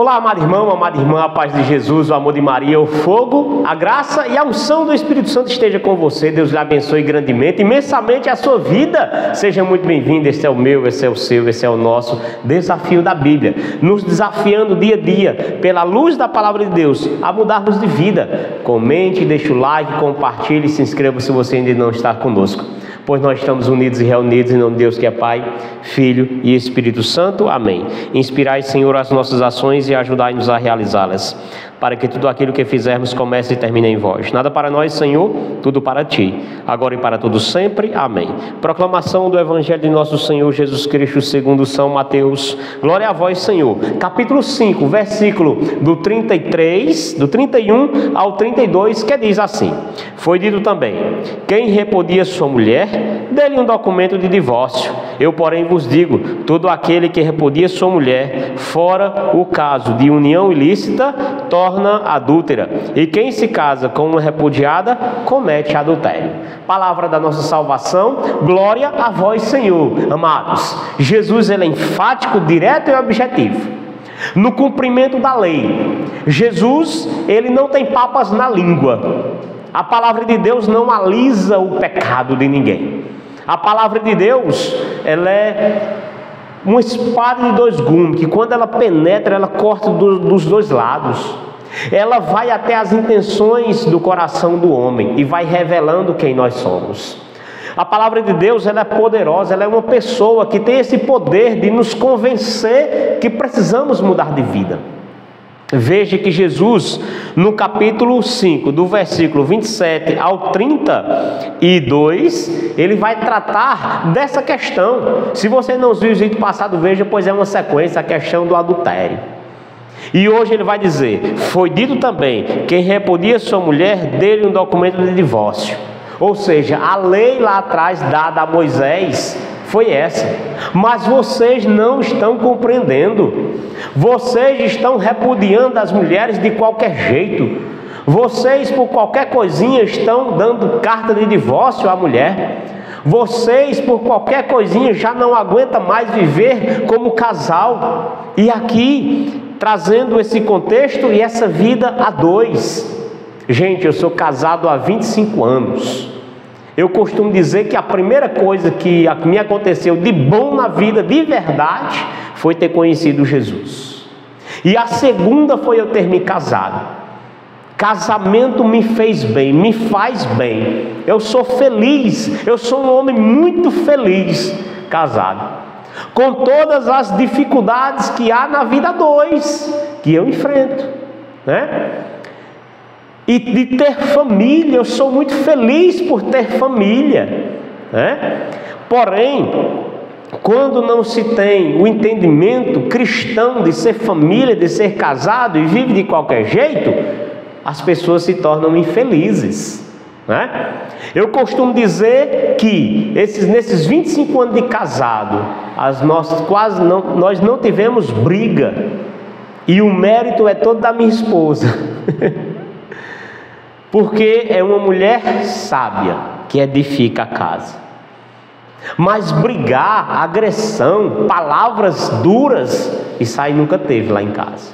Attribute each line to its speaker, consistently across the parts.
Speaker 1: Olá, amado irmão, amada irmã, a paz de Jesus, o amor de Maria, o fogo, a graça e a unção do Espírito Santo esteja com você. Deus lhe abençoe grandemente, imensamente a sua vida. Seja muito bem-vindo. Esse é o meu, esse é o seu, esse é o nosso desafio da Bíblia, nos desafiando dia a dia, pela luz da palavra de Deus, a mudarmos de vida. Comente, deixe o like, compartilhe se inscreva se você ainda não está conosco pois nós estamos unidos e reunidos em nome de Deus que é Pai, Filho e Espírito Santo. Amém. Inspirai, Senhor, as nossas ações e ajudai-nos a realizá-las para que tudo aquilo que fizermos comece e termine em vós. Nada para nós, Senhor, tudo para ti, agora e para todos sempre. Amém. Proclamação do Evangelho de nosso Senhor Jesus Cristo, segundo São Mateus. Glória a vós, Senhor. Capítulo 5, versículo do 33, do 31 ao 32, que diz assim: Foi dito também: Quem repudia sua mulher, dê-lhe um documento de divórcio. Eu, porém, vos digo: todo aquele que repudia sua mulher, fora o caso de união ilícita, torna torna adúltera, e quem se casa com uma repudiada comete adultério. Palavra da nossa salvação, glória a vós, Senhor. Amados, Jesus ele é enfático, direto e objetivo. No cumprimento da lei, Jesus ele não tem papas na língua. A palavra de Deus não alisa o pecado de ninguém. A palavra de Deus, ela é uma espada de dois gumes, que quando ela penetra, ela corta do, dos dois lados. Ela vai até as intenções do coração do homem e vai revelando quem nós somos. A palavra de Deus ela é poderosa, ela é uma pessoa que tem esse poder de nos convencer que precisamos mudar de vida. Veja que Jesus, no capítulo 5, do versículo 27 ao 32, ele vai tratar dessa questão. Se você não viu o vídeo passado, veja, pois é uma sequência, a questão do adultério. E hoje ele vai dizer: Foi dito também: quem repudia sua mulher, dele um documento de divórcio. Ou seja, a lei lá atrás dada a Moisés foi essa. Mas vocês não estão compreendendo. Vocês estão repudiando as mulheres de qualquer jeito. Vocês, por qualquer coisinha, estão dando carta de divórcio à mulher. Vocês, por qualquer coisinha, já não aguentam mais viver como casal. E aqui trazendo esse contexto e essa vida a dois. Gente, eu sou casado há 25 anos. Eu costumo dizer que a primeira coisa que me aconteceu de bom na vida, de verdade, foi ter conhecido Jesus. E a segunda foi eu ter me casado. Casamento me fez bem, me faz bem. Eu sou feliz, eu sou um homem muito feliz casado com todas as dificuldades que há na vida dois, que eu enfrento, né? E de ter família, eu sou muito feliz por ter família, né? Porém, quando não se tem o entendimento cristão de ser família, de ser casado e vive de qualquer jeito, as pessoas se tornam infelizes. Né? Eu costumo dizer que esses, nesses 25 anos de casado, as nossas, quase não, nós não tivemos briga, e o mérito é todo da minha esposa, porque é uma mulher sábia que edifica a casa. Mas brigar, agressão, palavras duras, isso aí nunca teve lá em casa.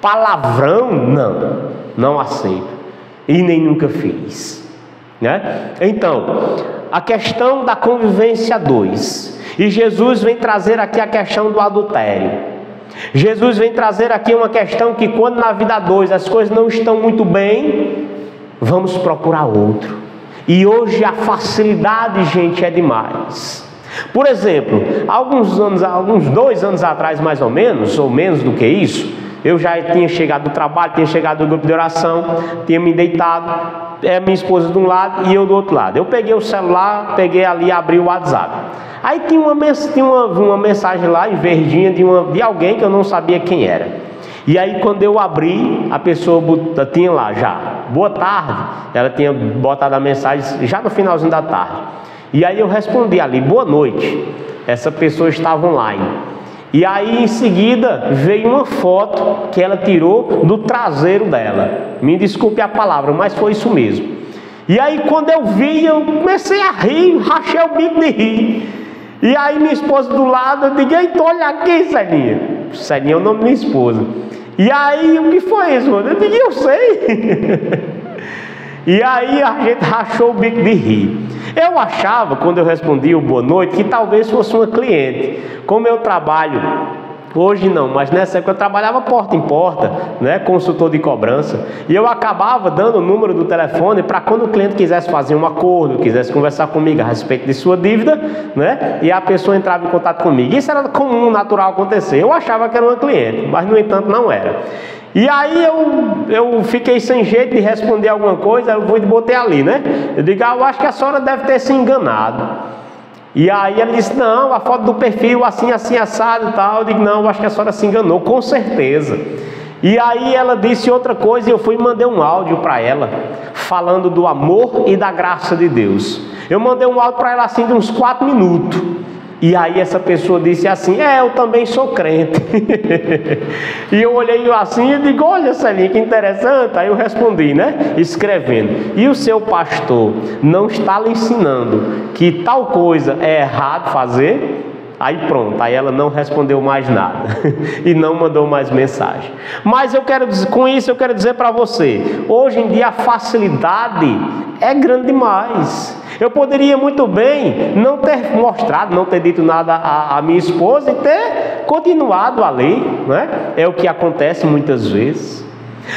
Speaker 1: Palavrão, não, não aceito. E nem nunca fiz. Né? Então, a questão da convivência dois. E Jesus vem trazer aqui a questão do adultério. Jesus vem trazer aqui uma questão que quando na vida dois as coisas não estão muito bem, vamos procurar outro. E hoje a facilidade, gente, é demais. Por exemplo, alguns anos, alguns dois anos atrás, mais ou menos, ou menos do que isso, eu já tinha chegado do trabalho, tinha chegado do grupo de oração, tinha me deitado, é minha esposa de um lado e eu do outro lado. Eu peguei o celular, peguei ali e abri o WhatsApp. Aí tinha uma, tinha uma, uma mensagem lá em verdinha de, uma, de alguém que eu não sabia quem era. E aí quando eu abri, a pessoa tinha lá já, boa tarde. Ela tinha botado a mensagem já no finalzinho da tarde. E aí eu respondi ali, boa noite. Essa pessoa estava online. E aí em seguida veio uma foto que ela tirou do traseiro dela. Me desculpe a palavra, mas foi isso mesmo. E aí quando eu vi, eu comecei a rir, rachei o bico de rir. E aí minha esposa do lado, eu digo, eita, olha aqui, Celinha. Celinha é o nome da minha esposa. E aí, o que foi isso, mano? Eu digo, eu sei. e aí a gente rachou o bico de rir. Eu achava, quando eu respondi o boa noite, que talvez fosse uma cliente. Como eu trabalho Hoje não, mas nessa época eu trabalhava porta em porta, né, consultor de cobrança, e eu acabava dando o número do telefone para quando o cliente quisesse fazer um acordo, quisesse conversar comigo a respeito de sua dívida, né, e a pessoa entrava em contato comigo. Isso era comum, natural acontecer. Eu achava que era uma cliente, mas no entanto não era. E aí eu, eu fiquei sem jeito de responder alguma coisa, eu vou botei ali, né? Eu digo, ah, eu acho que a senhora deve ter se enganado. E aí ela disse: Não, a foto do perfil assim, assim, assado e tal. Eu digo: Não, acho que a senhora se enganou, com certeza. E aí ela disse outra coisa e eu fui e mandei um áudio para ela, falando do amor e da graça de Deus. Eu mandei um áudio para ela assim de uns quatro minutos. E aí essa pessoa disse assim: É, eu também sou crente. e eu olhei assim e digo: Olha, Celinha, que interessante. Aí eu respondi, né? Escrevendo: E o seu pastor não está lhe ensinando que tal coisa é errado fazer? Aí pronto, aí ela não respondeu mais nada e não mandou mais mensagem. Mas eu quero dizer, com isso eu quero dizer para você, hoje em dia a facilidade é grande demais. Eu poderia muito bem não ter mostrado, não ter dito nada à, à minha esposa e ter continuado ali, né? É o que acontece muitas vezes.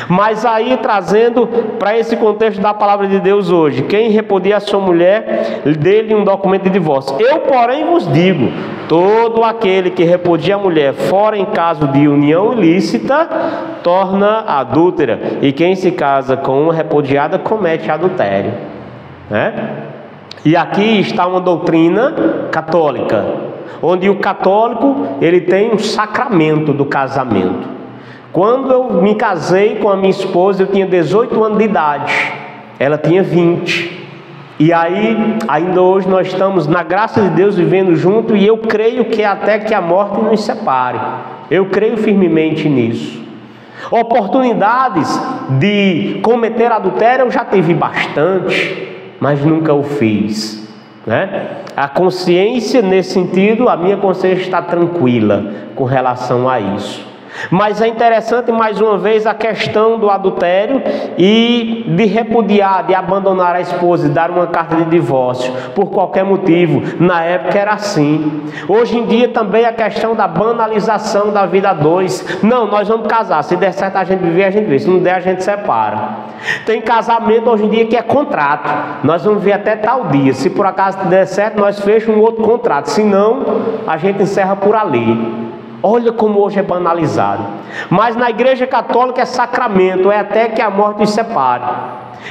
Speaker 1: Mas aí trazendo para esse contexto da palavra de Deus hoje, quem repudia a sua mulher, dê-lhe um documento de divórcio. Eu, porém, vos digo: todo aquele que repudia a mulher fora em caso de união ilícita, torna adúltera, e quem se casa com uma repudiada comete adultério. Né? E aqui está uma doutrina católica, onde o católico ele tem um sacramento do casamento. Quando eu me casei com a minha esposa, eu tinha 18 anos de idade, ela tinha 20. E aí, ainda hoje nós estamos na graça de Deus vivendo junto e eu creio que até que a morte nos separe. Eu creio firmemente nisso. Oportunidades de cometer adultério eu já tive bastante, mas nunca o fiz. Né? A consciência, nesse sentido, a minha consciência está tranquila com relação a isso. Mas é interessante mais uma vez a questão do adultério e de repudiar, de abandonar a esposa e dar uma carta de divórcio por qualquer motivo. Na época era assim. Hoje em dia também a questão da banalização da vida a dois. Não, nós vamos casar. Se der certo a gente viver, a gente vê. Se não der, a gente separa. Tem casamento hoje em dia que é contrato. Nós vamos ver até tal dia. Se por acaso der certo, nós fechamos um outro contrato. Se não, a gente encerra por ali. Olha como hoje é banalizado. Mas na igreja católica é sacramento, é até que a morte os separe.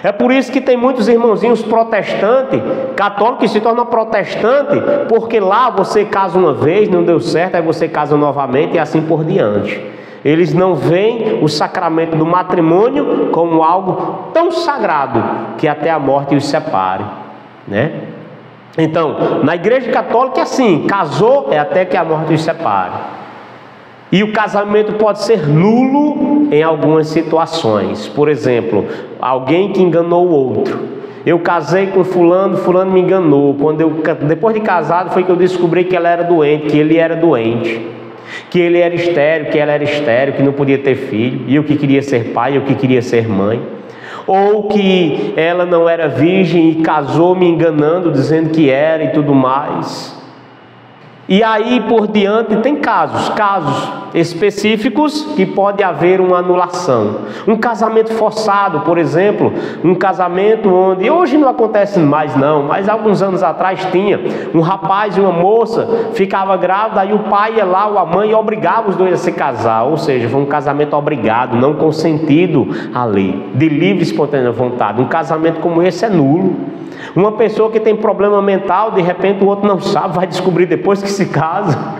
Speaker 1: É por isso que tem muitos irmãozinhos protestantes, católicos que se tornam protestantes, porque lá você casa uma vez, não deu certo, aí você casa novamente e assim por diante. Eles não veem o sacramento do matrimônio como algo tão sagrado que até a morte os separe, né? Então, na igreja católica é assim: casou é até que a morte os separe. E o casamento pode ser nulo em algumas situações. Por exemplo, alguém que enganou o outro. Eu casei com fulano, fulano me enganou. Quando eu depois de casado foi que eu descobri que ela era doente, que ele era doente, que ele era estéreo, que ela era estéreo, que não podia ter filho, e eu que queria ser pai, eu que queria ser mãe. Ou que ela não era virgem e casou me enganando, dizendo que era e tudo mais. E aí por diante tem casos, casos específicos que pode haver uma anulação. Um casamento forçado, por exemplo, um casamento onde hoje não acontece mais não, mas alguns anos atrás tinha. Um rapaz e uma moça ficava grávida e o pai ia lá ou a mãe obrigava os dois a se casar, ou seja, foi um casamento obrigado, não consentido à lei, de livre e espontânea vontade. Um casamento como esse é nulo. Uma pessoa que tem problema mental, de repente o outro não sabe, vai descobrir depois que se casa.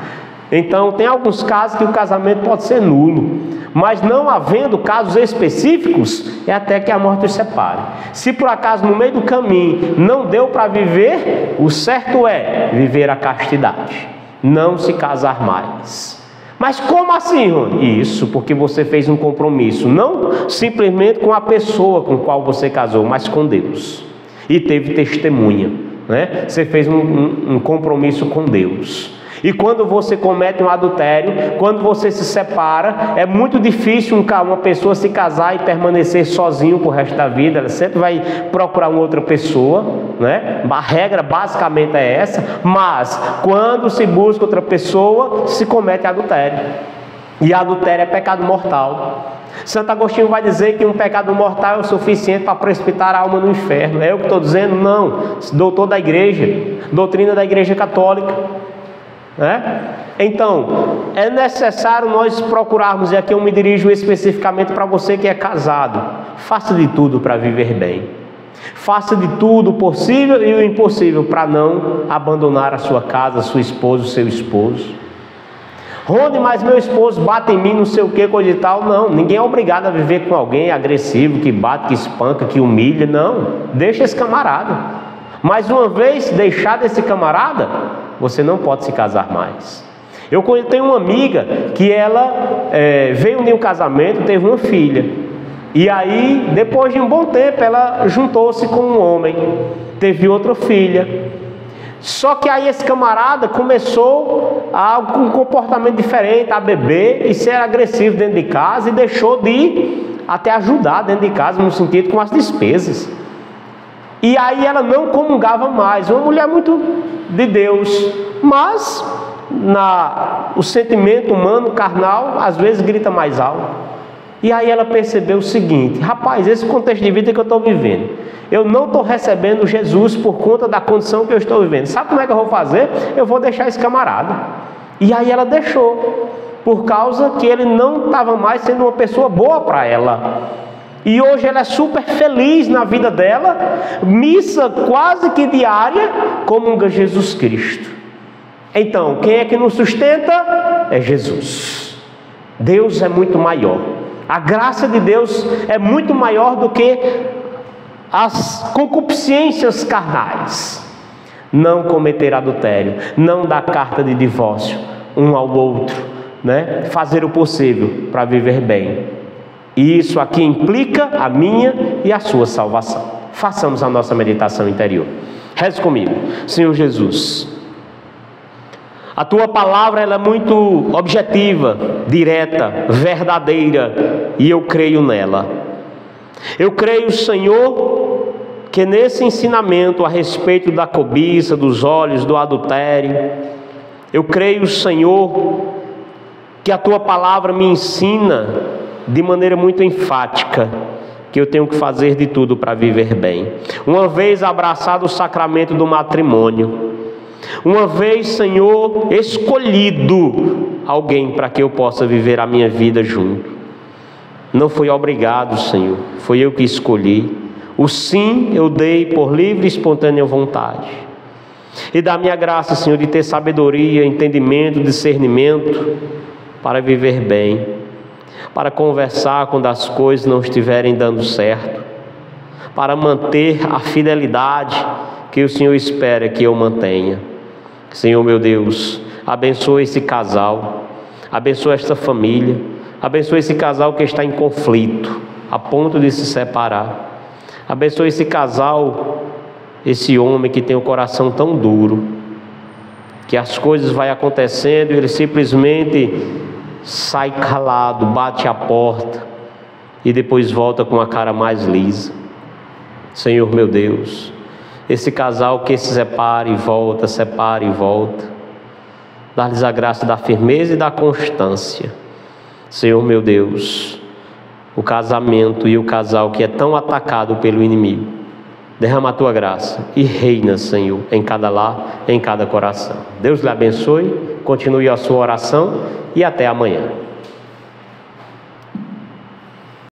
Speaker 1: Então, tem alguns casos que o casamento pode ser nulo, mas não havendo casos específicos, é até que a morte os separe. Se por acaso no meio do caminho não deu para viver, o certo é viver a castidade, não se casar mais. Mas como assim, Rony? Isso, porque você fez um compromisso, não simplesmente com a pessoa com qual você casou, mas com Deus e teve testemunha. Né? Você fez um, um, um compromisso com Deus. E quando você comete um adultério, quando você se separa, é muito difícil uma pessoa se casar e permanecer sozinho por resto da vida. Ela sempre vai procurar uma outra pessoa, né? A regra basicamente é essa. Mas quando se busca outra pessoa, se comete adultério. E adultério é pecado mortal. Santo Agostinho vai dizer que um pecado mortal é o suficiente para precipitar a alma no inferno. É eu que estou dizendo? Não. Doutor da igreja, doutrina da igreja católica. Né? Então, é necessário nós procurarmos, e aqui eu me dirijo especificamente para você que é casado, faça de tudo para viver bem. Faça de tudo o possível e o impossível para não abandonar a sua casa, a sua esposa, o seu esposo. Rony, mas meu esposo bate em mim, não sei o que, coisa e tal. Não, ninguém é obrigado a viver com alguém agressivo, que bate, que espanca, que humilha. Não, deixa esse camarada. Mas uma vez deixado esse camarada, você não pode se casar mais. Eu tenho uma amiga que ela é, veio de um casamento, teve uma filha. E aí, depois de um bom tempo, ela juntou-se com um homem, teve outra filha. Só que aí esse camarada começou a um comportamento diferente, a beber e ser agressivo dentro de casa e deixou de até ajudar dentro de casa no sentido com as despesas. E aí ela não comungava mais, uma mulher muito de Deus, mas na o sentimento humano carnal às vezes grita mais alto. E aí ela percebeu o seguinte: rapaz, esse contexto de vida que eu estou vivendo, eu não estou recebendo Jesus por conta da condição que eu estou vivendo. Sabe como é que eu vou fazer? Eu vou deixar esse camarada. E aí ela deixou, por causa que ele não estava mais sendo uma pessoa boa para ela. E hoje ela é super feliz na vida dela, missa quase que diária, comunga Jesus Cristo. Então, quem é que nos sustenta? É Jesus. Deus é muito maior. A graça de Deus é muito maior do que as concupiscências carnais. Não cometer adultério, não dar carta de divórcio um ao outro, né? Fazer o possível para viver bem. E isso aqui implica a minha e a sua salvação. Façamos a nossa meditação interior. Reze comigo, Senhor Jesus. A tua palavra ela é muito objetiva, direta, verdadeira, e eu creio nela. Eu creio, Senhor, que nesse ensinamento a respeito da cobiça, dos olhos, do adultério, eu creio, Senhor, que a tua palavra me ensina de maneira muito enfática que eu tenho que fazer de tudo para viver bem. Uma vez abraçado o sacramento do matrimônio, uma vez, Senhor, escolhido alguém para que eu possa viver a minha vida junto. Não foi obrigado, Senhor, foi eu que escolhi. O sim eu dei por livre e espontânea vontade. E dá minha graça, Senhor, de ter sabedoria, entendimento, discernimento para viver bem, para conversar quando as coisas não estiverem dando certo, para manter a fidelidade que o Senhor espera que eu mantenha. Senhor meu Deus, abençoa esse casal, abençoa esta família, abençoa esse casal que está em conflito, a ponto de se separar. Abençoa esse casal, esse homem que tem o coração tão duro, que as coisas vai acontecendo e ele simplesmente sai calado, bate a porta e depois volta com a cara mais lisa. Senhor meu Deus, esse casal que se separa e volta, separa e volta. Dá-lhes a graça da firmeza e da constância. Senhor meu Deus, o casamento e o casal que é tão atacado pelo inimigo. Derrama a tua graça e reina, Senhor, em cada lar, em cada coração. Deus lhe abençoe, continue a sua oração e até amanhã.